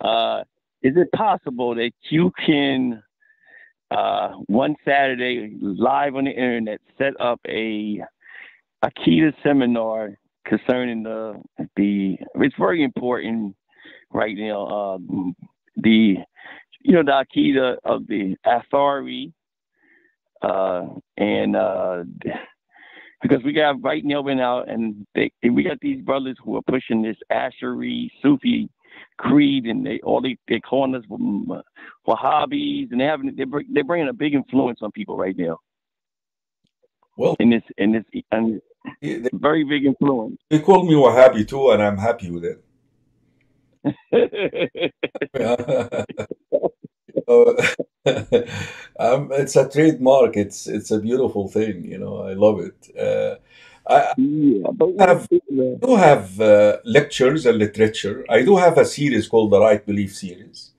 Uh, is it possible that you can uh, one Saturday live on the internet set up a Aqidah seminar concerning the the it's very important right now. Uh, the you know the Aqidah of the Athari uh, and uh, because we got right now and they we got these brothers who are pushing this Ashari Sufi creed and they all they they calling us Wahhabis and they having they bring, they're bringing a big influence on people right now. Well, in this in this and they, they, very big influence. they call me Wahhabi too, and I'm happy with it. Um, it's a trademark. It's it's a beautiful thing. You know, I love it. Uh, I yeah, have do have uh, lectures and literature. I do have a series called the Right Belief series,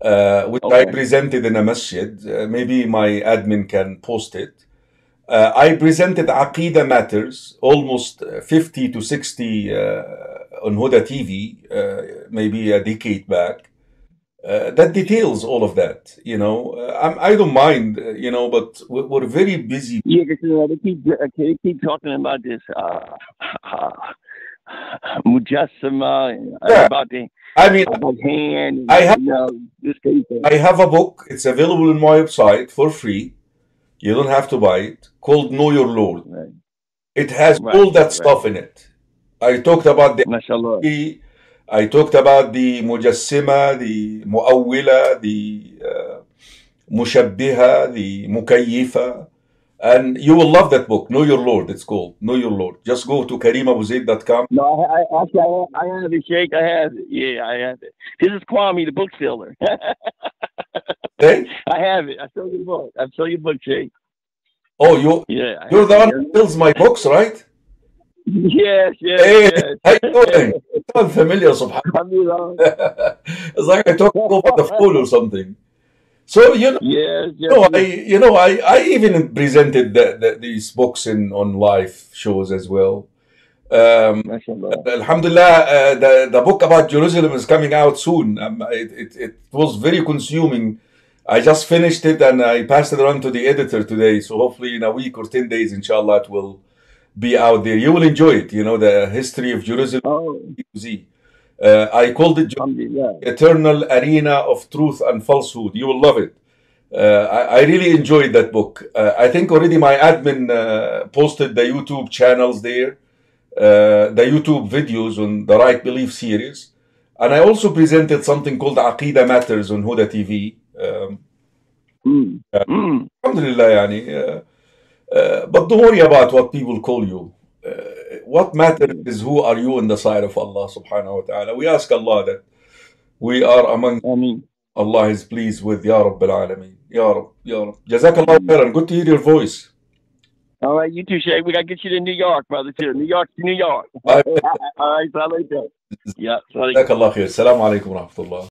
uh, which I presented in a masjid. Uh, maybe my admin can post it. Uh, I presented Aqidah Matters almost uh, 50 to 60 uh, on Huda TV, uh, maybe a decade back. Uh, that details all of that, you know. Uh, I'm, I don't mind, uh, you know, but we're, we're very busy. Yeah, because you know, they keep they keep talking about this uh, uh, mujassama Yeah, about the I mean, about hand I have you know this kind of. I have a book. It's available on my website for free. You don't have to buy it. Called Know Your Lord. Right, It has right, all that right. stuff in it. I talked about the Mashallah. I talked about the Mujassima, the Muawwila, the uh, Mushabbiha, the Mukayyifa. And you will love that book, Know Your Lord, it's called. Know Your Lord. Just go to karimabuzaid.com. No, I, I actually I have, I have it, Sheikh. I have it. Yeah, I have it. This is Kwame, the bookseller. Hey? I have it. I sold your book. I sold your book, Sheikh. Oh, you, yeah, you're the one who sells my books, right? Yes, yes, Hey, yes. how you doing? I'm familiar, subhanAllah. It's like I talked over the phone or something. So, you know, Yes, yes, No, I yes. you know I, I even presented the, the, these books in on live shows as well. Um, Alhamdulillah, uh, the the book about Jerusalem is coming out soon. Um, it, it it was very consuming. I just finished it and I passed it on to the editor today. So hopefully in a week or ten days, inshallah, it will be out there. You will enjoy it. You know the history of Jerusalem. Oh, A to Z. Uh, I called it alhamdulillah. Eternal Arena of Truth and Falsehood. You will love it. Uh, I, I really enjoyed that book. Uh, I think already my admin uh, posted the YouTube channels there, uh, the YouTube videos on the Right Belief series. And I also presented something called Aqidah Matters on Huda TV. Um, Mm. Mm. Alhamdulillah, yani, uh, but don't worry about what people call you. Uh, what matters is who are you in the sight of Allah subhanahu wa ta'ala. We ask Allah that we are among I mean, Allah is pleased with Ya Rabbil Alameen. Ya Rab, Ya Rab. Jazakallah khairan. Good to hear your voice. all right, you too, Shay. We got to get you to New York, brother, too. New York to New York. All right, like that. Yeah, so I like Jazakallah khair. Assalamu alaikum wa rahmatullah.